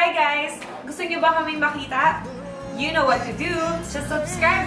Hi guys! Gusto niyo ba kaming makita? You know what to do. Just subscribe